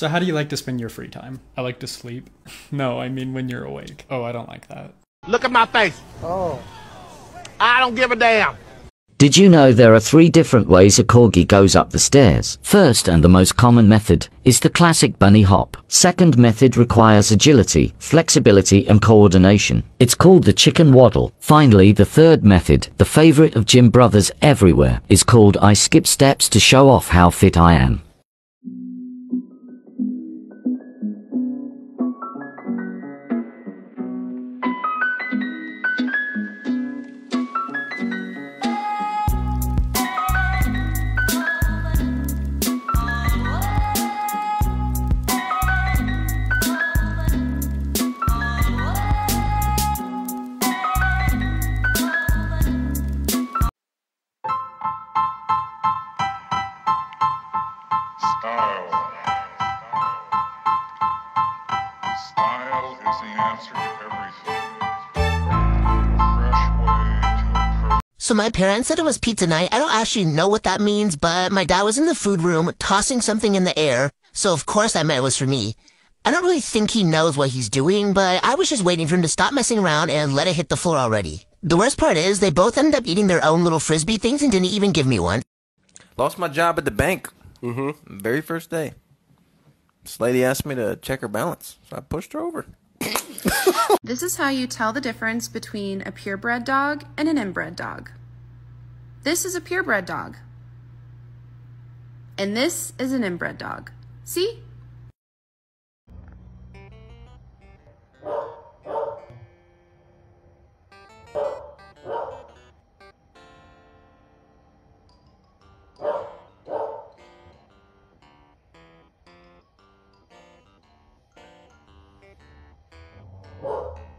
So, how do you like to spend your free time? I like to sleep. No, I mean when you're awake. Oh, I don't like that. Look at my face. Oh. I don't give a damn. Did you know there are three different ways a corgi goes up the stairs? First and the most common method is the classic bunny hop. Second method requires agility, flexibility and coordination. It's called the chicken waddle. Finally, the third method, the favorite of gym brothers everywhere, is called I skip steps to show off how fit I am. Style. Style is the answer to everything. A fresh way to. So my parents said it was pizza night. I don't actually know what that means, but my dad was in the food room tossing something in the air, so of course I meant it was for me. I don't really think he knows what he's doing, but I was just waiting for him to stop messing around and let it hit the floor already. The worst part is they both ended up eating their own little frisbee things and didn't even give me one. Lost my job at the bank. Mm-hmm. Very first day. This lady asked me to check her balance, so I pushed her over. This is how you tell the difference between a purebred dog and an inbred dog. This is a purebred dog. And this is an inbred dog. See? Whoa.